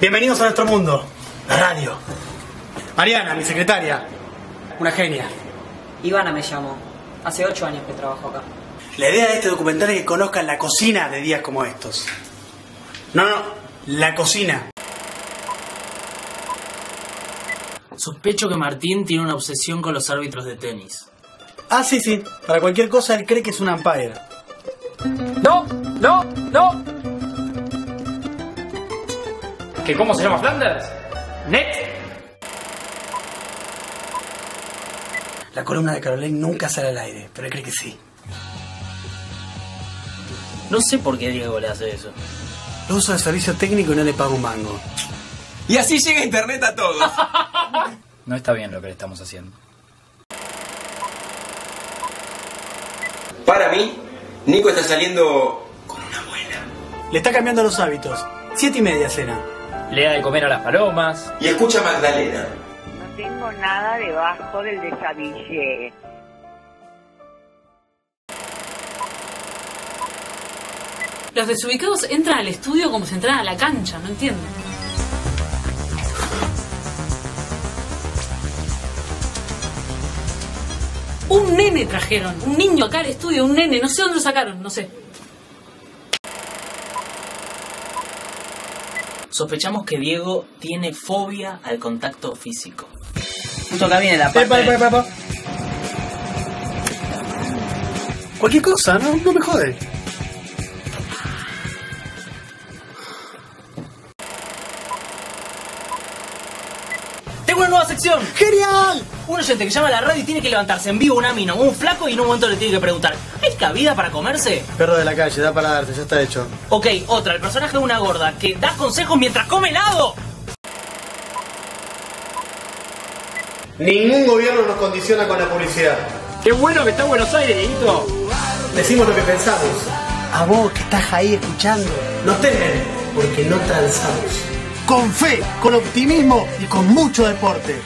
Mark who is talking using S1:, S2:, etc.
S1: Bienvenidos a nuestro mundo, la radio. Mariana, mi secretaria, una genia.
S2: Ivana me llamó. Hace ocho años que trabajo acá.
S1: La idea de este documental es que conozcan la cocina de días como estos. No, no, la cocina.
S3: Sospecho que Martín tiene una obsesión con los árbitros de tenis.
S1: Ah, sí, sí. Para cualquier cosa él cree que es un umpire.
S4: No, no, no. ¿Que cómo se llama Flanders? Net.
S1: La columna de Caroline nunca sale al aire, pero él cree que sí.
S3: No sé por qué Diego le hace eso.
S1: Lo usa de servicio técnico y no le paga un mango.
S5: Y así llega internet a todos.
S4: No está bien lo que le estamos haciendo.
S5: Para mí, Nico está saliendo
S1: Le está cambiando los hábitos. Siete y media cena.
S4: Le da de comer a las palomas.
S5: y escucha a Magdalena.
S6: No tengo nada debajo del desabillé.
S7: Los desubicados entran al estudio como si entraran a la cancha, no entiendo. Un nene trajeron, un niño acá al estudio, un nene, no sé dónde lo sacaron, no sé.
S3: Sospechamos que Diego tiene fobia al contacto físico.
S2: Justo acá viene la parte.
S1: Epa, epa, epa, epa. Cualquier cosa, no, no me jode.
S3: ¡Tengo una nueva sección!
S1: ¡Genial!
S3: Un oyente que llama a la radio y tiene que levantarse en vivo un amino, un flaco y en un momento le tiene que preguntar ¿Hay cabida para comerse?
S1: Perro de la calle, da para darte, ya está hecho.
S3: Ok, otra, el personaje de una gorda que da consejos mientras come helado.
S1: Ningún gobierno nos condiciona con la publicidad.
S4: ¡Qué bueno que está Buenos Aires, Dieguito!
S1: Decimos lo que pensamos. A vos que estás ahí escuchando, no temen, porque no transamos. Con fe, con optimismo y con mucho deporte.